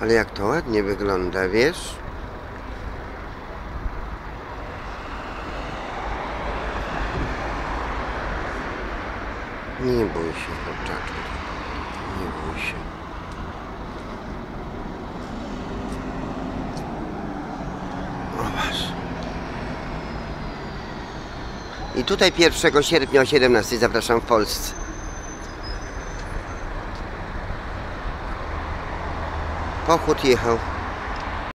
Ale jak to ładnie wygląda, wiesz? Nie bój się, chłopczaki. Nie bój się. O masz. I tutaj 1 sierpnia o 17 zapraszam w Polsce. ข้อคดี